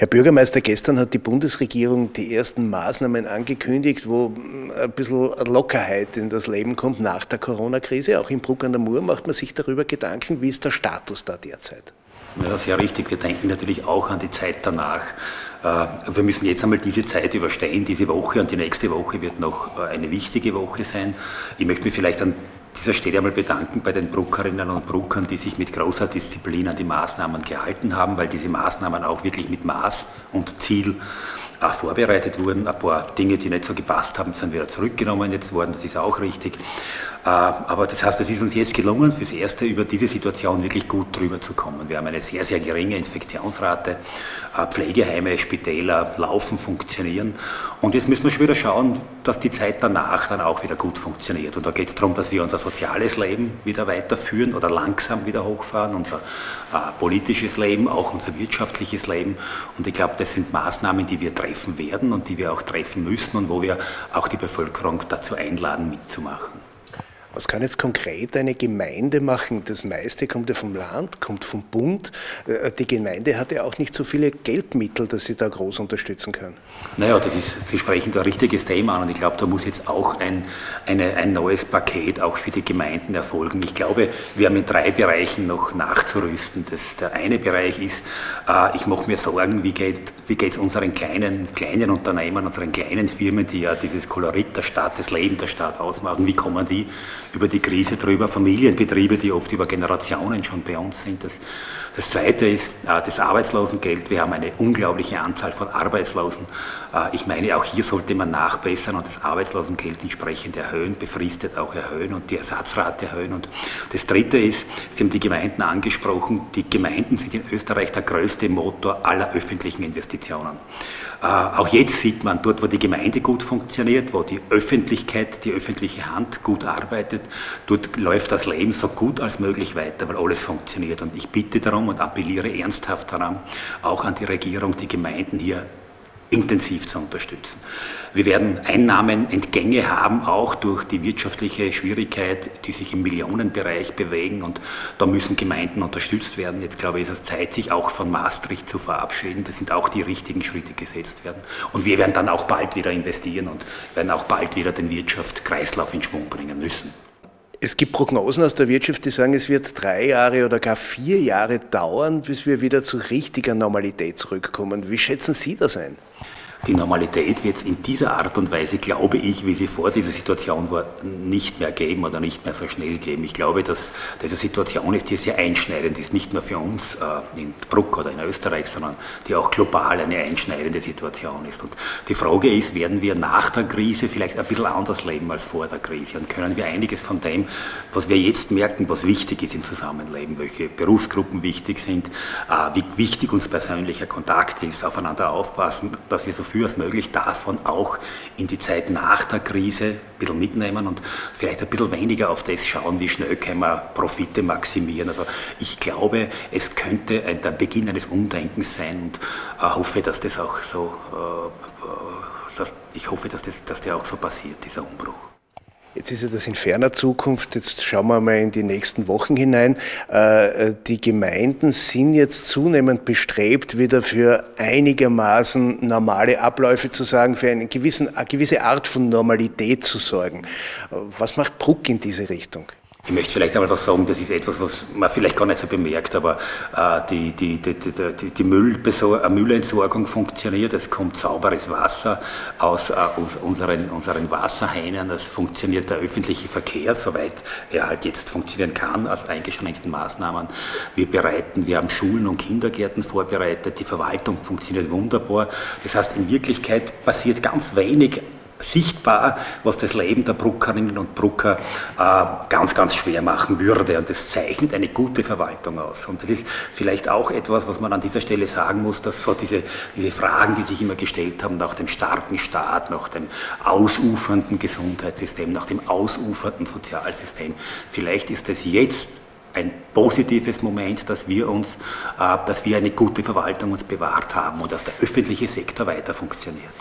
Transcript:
Herr Bürgermeister, gestern hat die Bundesregierung die ersten Maßnahmen angekündigt, wo ein bisschen Lockerheit in das Leben kommt nach der Corona-Krise. Auch in Bruck an der Mur macht man sich darüber Gedanken. Wie ist der Status da derzeit? Ja, sehr richtig. Wir denken natürlich auch an die Zeit danach. Äh, wir müssen jetzt einmal diese Zeit überstehen, diese Woche und die nächste Woche wird noch äh, eine wichtige Woche sein. Ich möchte mich vielleicht an dieser Stelle einmal bedanken bei den Bruckerinnen und Bruckern, die sich mit großer Disziplin an die Maßnahmen gehalten haben, weil diese Maßnahmen auch wirklich mit Maß und Ziel äh, vorbereitet wurden. Ein paar Dinge, die nicht so gepasst haben, sind wieder zurückgenommen jetzt worden, das ist auch richtig. Äh, aber das heißt, es ist uns jetzt gelungen, fürs Erste über diese Situation wirklich gut drüber zu kommen. Wir haben eine sehr, sehr geringe Infektionsrate. Äh, Pflegeheime, Spitäler laufen, funktionieren. Und jetzt müssen wir schon wieder schauen, dass die Zeit danach dann auch wieder gut funktioniert. Und da geht es darum, dass wir unser soziales Leben wieder weiterführen oder langsam wieder hochfahren, unser äh, politisches Leben, auch unser wirtschaftliches Leben. Und ich glaube, das sind Maßnahmen, die wir treffen werden und die wir auch treffen müssen und wo wir auch die Bevölkerung dazu einladen, mitzumachen. Was kann jetzt konkret eine Gemeinde machen? Das meiste kommt ja vom Land, kommt vom Bund. Äh, die Gemeinde hat ja auch nicht so viele Geldmittel, dass sie da groß unterstützen kann. Naja, das ist, Sie sprechen da richtiges Thema an und ich glaube, da muss jetzt auch ein, eine, ein neues Paket auch für die Gemeinden erfolgen. Ich glaube, wir haben in drei Bereichen noch nachzurüsten. Das, der eine Bereich ist, äh, ich mache mir Sorgen, wie geht wie es unseren kleinen, kleinen Unternehmen, unseren kleinen Firmen, die ja dieses Kolorit der Stadt, das Leben der Stadt ausmachen, wie kommen die über die Krise drüber, Familienbetriebe, die oft über Generationen schon bei uns sind. Das, das Zweite ist äh, das Arbeitslosengeld. Wir haben eine unglaubliche Anzahl von Arbeitslosen. Äh, ich meine, auch hier sollte man nachbessern und das Arbeitslosengeld entsprechend erhöhen, befristet auch erhöhen und die Ersatzrate erhöhen. Und das Dritte ist, Sie haben die Gemeinden angesprochen, die Gemeinden sind in Österreich der größte Motor aller öffentlichen Investitionen. Äh, auch jetzt sieht man dort, wo die Gemeinde gut funktioniert, wo die Öffentlichkeit, die öffentliche Hand gut arbeitet, dort läuft das Leben so gut als möglich weiter, weil alles funktioniert. Und ich bitte darum und appelliere ernsthaft daran, auch an die Regierung, die Gemeinden hier intensiv zu unterstützen. Wir werden Einnahmenentgänge haben, auch durch die wirtschaftliche Schwierigkeit, die sich im Millionenbereich bewegen und da müssen Gemeinden unterstützt werden. Jetzt glaube ich, ist es Zeit, sich auch von Maastricht zu verabschieden. Das sind auch die richtigen Schritte gesetzt werden. Und wir werden dann auch bald wieder investieren und werden auch bald wieder den Wirtschaftskreislauf in Schwung bringen müssen. Es gibt Prognosen aus der Wirtschaft, die sagen, es wird drei Jahre oder gar vier Jahre dauern, bis wir wieder zu richtiger Normalität zurückkommen. Wie schätzen Sie das ein? Die Normalität wird es in dieser Art und Weise, glaube ich, wie sie vor dieser Situation war, nicht mehr geben oder nicht mehr so schnell geben. Ich glaube, dass diese Situation ist, die sehr einschneidend ist, nicht nur für uns äh, in Bruck oder in Österreich, sondern die auch global eine einschneidende Situation ist. Und die Frage ist, werden wir nach der Krise vielleicht ein bisschen anders leben als vor der Krise und können wir einiges von dem, was wir jetzt merken, was wichtig ist im Zusammenleben, welche Berufsgruppen wichtig sind, äh, wie wichtig uns persönlicher Kontakt ist, aufeinander aufpassen, dass wir so früh als möglich davon auch in die Zeit nach der Krise ein bisschen mitnehmen und vielleicht ein bisschen weniger auf das schauen, wie schnell können wir Profite maximieren. Also ich glaube, es könnte der Beginn eines Umdenkens sein und äh, hoffe, dass das auch so, äh, äh, dass, ich hoffe, dass, das, dass der auch so passiert, dieser Umbruch. Jetzt ist ja das in ferner Zukunft, jetzt schauen wir mal in die nächsten Wochen hinein. Äh, äh, die Gemeinden sind jetzt zunehmend bestrebt, wieder für einigermaßen normale Abläufe zu sagen, für eine, gewisse Art von Normalität zu sorgen. Was macht Bruck in diese Richtung? Ich möchte vielleicht einmal was sagen, das ist etwas, was man vielleicht gar nicht so bemerkt, aber äh, die, die, die, die, die Müllbesor äh, Müllentsorgung funktioniert, es kommt sauberes Wasser aus, äh, unseren, unseren Wasserhähnen, es funktioniert der öffentliche Verkehr, soweit er halt jetzt funktionieren kann, aus eingeschränkten Maßnahmen. Wir bereiten, wir haben Schulen und Kindergärten vorbereitet, die Verwaltung funktioniert wunderbar. Das heißt, in Wirklichkeit passiert ganz wenig sichtbar, was das Leben der Bruckerinnen und Brucker äh, ganz, ganz schwer machen würde. Und das zeichnet eine gute Verwaltung aus. Und das ist vielleicht auch etwas, was man an dieser Stelle sagen muss, dass so diese, diese Fragen, die sich immer gestellt haben nach dem starken Staat, nach dem ausufernden Gesundheitssystem, nach dem ausufernden Sozialsystem, vielleicht ist es jetzt ein positives Moment, dass wir uns, äh, dass wir eine gute Verwaltung uns bewahrt haben und dass der öffentliche Sektor weiter funktioniert.